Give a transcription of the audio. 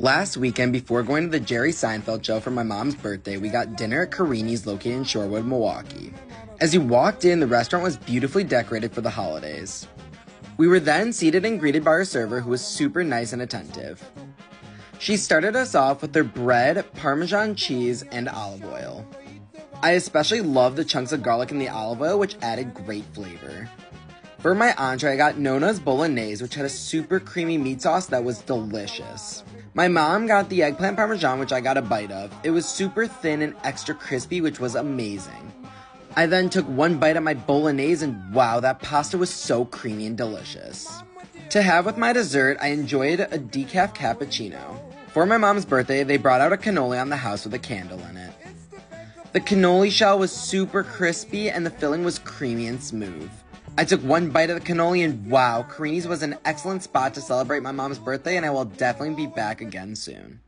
Last weekend, before going to the Jerry Seinfeld show for my mom's birthday, we got dinner at Carini's located in Shorewood, Milwaukee. As you walked in, the restaurant was beautifully decorated for the holidays. We were then seated and greeted by our server, who was super nice and attentive. She started us off with their bread, Parmesan cheese, and olive oil. I especially loved the chunks of garlic in the olive oil, which added great flavor. For my entree, I got Nona's Bolognese, which had a super creamy meat sauce that was delicious. My mom got the eggplant parmesan, which I got a bite of. It was super thin and extra crispy, which was amazing. I then took one bite of my bolognese, and wow, that pasta was so creamy and delicious. To have with my dessert, I enjoyed a decaf cappuccino. For my mom's birthday, they brought out a cannoli on the house with a candle in it. The cannoli shell was super crispy and the filling was creamy and smooth. I took one bite of the cannoli and wow, Carini's was an excellent spot to celebrate my mom's birthday and I will definitely be back again soon.